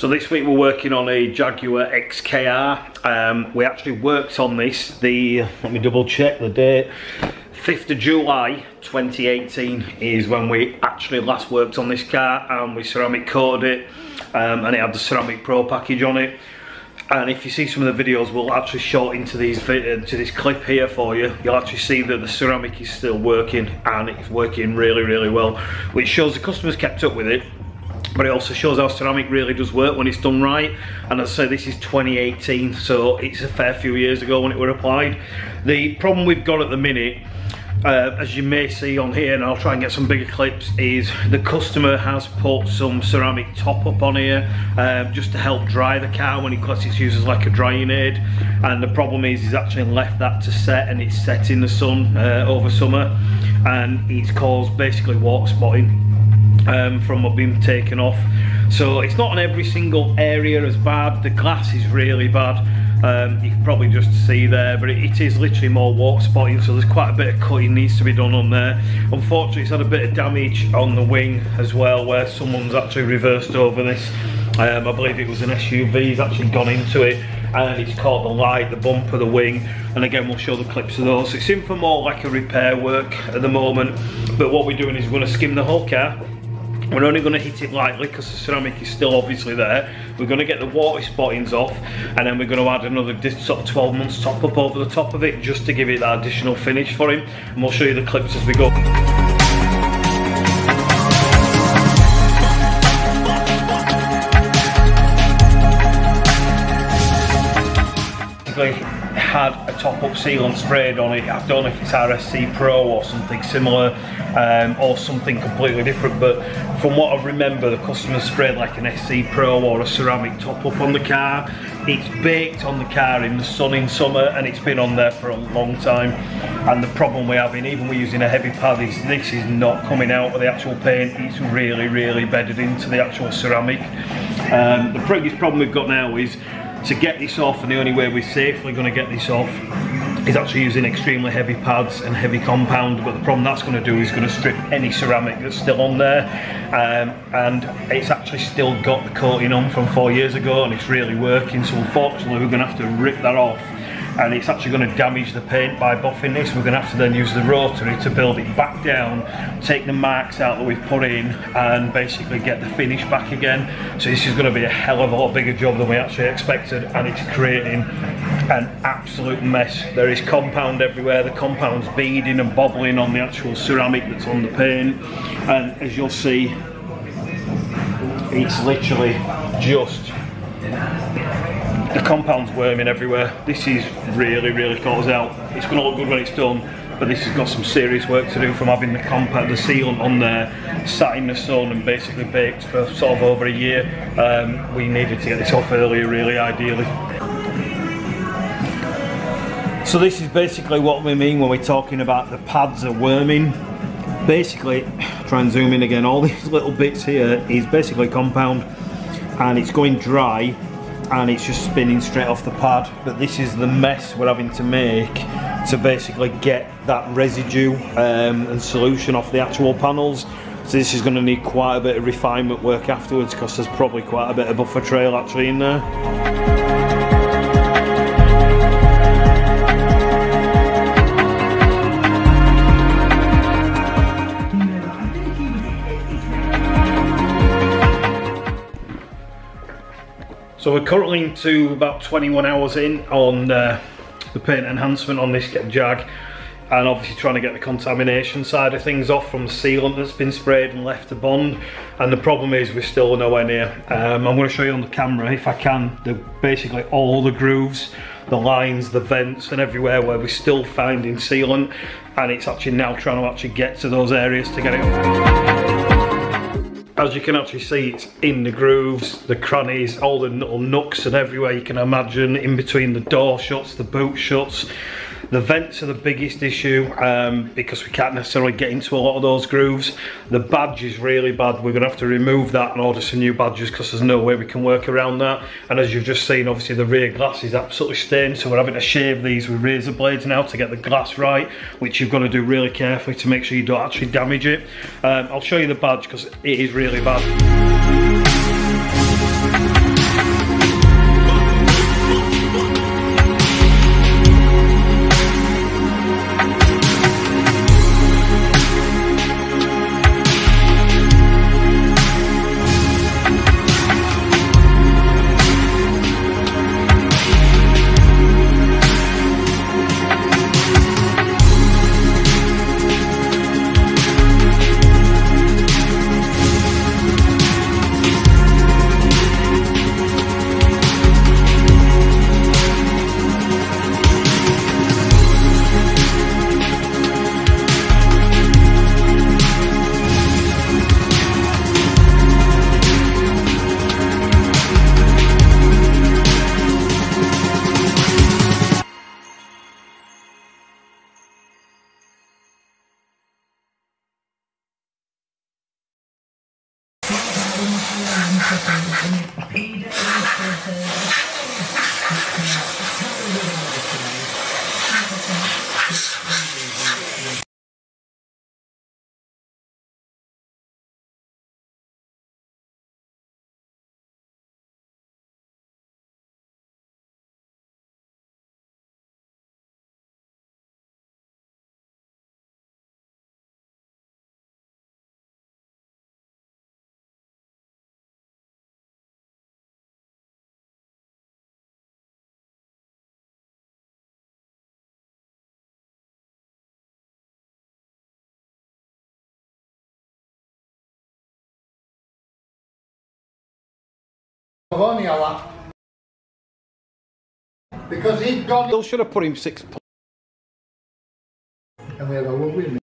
So this week we're working on a Jaguar XKR. Um, we actually worked on this, the, let me double check the date, 5th of July 2018 is when we actually last worked on this car and we ceramic coated it um, and it had the ceramic pro package on it. And if you see some of the videos we'll actually short into these to this clip here for you. You'll actually see that the ceramic is still working and it's working really really well which shows the customers kept up with it but it also shows how ceramic really does work when it's done right. And as I say this is 2018 so it's a fair few years ago when it were applied. The problem we've got at the minute uh, as you may see on here and I'll try and get some bigger clips is the customer has put some ceramic top up on here um, just to help dry the car when he because it's used as like a drying aid. And the problem is he's actually left that to set and it's set in the sun uh, over summer. And it's caused basically water spotting um, from being taken off. So it's not on every single area as bad. The glass is really bad. Um, you can probably just see there, but it, it is literally more water spotting, so there's quite a bit of cutting needs to be done on there. Unfortunately, it's had a bit of damage on the wing as well, where someone's actually reversed over this. Um, I believe it was an SUV, he's actually gone into it and it's caught the light, the bumper, the wing, and again we'll show the clips of those. It's in for more like a repair work at the moment, but what we're doing is we're going to skim the whole car, we're only going to hit it lightly because the ceramic is still obviously there. We're going to get the water spottings off and then we're going to add another sort of 12 months top up over the top of it just to give it that additional finish for him. And we'll show you the clips as we go. Had a top-up sealant sprayed on it. I don't know if it's RSC Pro or something similar um, or something completely different but from what I remember the customer sprayed like an SC Pro or a ceramic top-up on the car. It's baked on the car in the sun in summer and it's been on there for a long time and the problem we're having even we're using a heavy pad is this is not coming out of the actual paint it's really really bedded into the actual ceramic. Um, the biggest problem we've got now is to get this off and the only way we're safely going to get this off is actually using extremely heavy pads and heavy compound but the problem that's going to do is going to strip any ceramic that's still on there. Um, and it's actually still got the coating on from four years ago and it's really working. So unfortunately we're going to have to rip that off and it's actually going to damage the paint by buffing this. We're going to have to then use the rotary to build it back down, take the marks out that we've put in and basically get the finish back again. So this is going to be a hell of a lot bigger job than we actually expected and it's creating an absolute mess. There is compound everywhere, the compound's beading and bobbling on the actual ceramic that's on the paint and as you'll see it's literally just the compound's worming everywhere. This is really, really caught us out. It's going to look good when it's done, but this has got some serious work to do from having the compound, the sealant on there, sat in the sun and basically baked for sort of over a year. Um, we needed to get this off earlier, really, ideally. So this is basically what we mean when we're talking about the pads are worming. Basically, try and zoom in again, all these little bits here is basically compound and it's going dry and it's just spinning straight off the pad. But this is the mess we're having to make to basically get that residue um, and solution off the actual panels. So this is going to need quite a bit of refinement work afterwards because there's probably quite a bit of buffer trail actually in there So we're currently into about 21 hours in on uh, the paint enhancement on this Jag and obviously trying to get the contamination side of things off from the sealant that's been sprayed and left to bond and the problem is we're still nowhere near. Um, I'm going to show you on the camera if I can the basically all the grooves the lines, the vents and everywhere where we're still finding sealant and it's actually now trying to actually get to those areas to get it as you can actually see it's in the grooves the crannies all the little nooks and everywhere you can imagine in between the door shuts the boot shuts the vents are the biggest issue um, because we can't necessarily get into a lot of those grooves. The badge is really bad. We're going to have to remove that and order some new badges because there's no way we can work around that. And as you've just seen, obviously the rear glass is absolutely stained. So we're having to shave these with razor blades now to get the glass right, which you've got to do really carefully to make sure you don't actually damage it. Um, I'll show you the badge because it is really bad. different resources only a lap. Because he'd gone Still should have put him six. and we had a lovely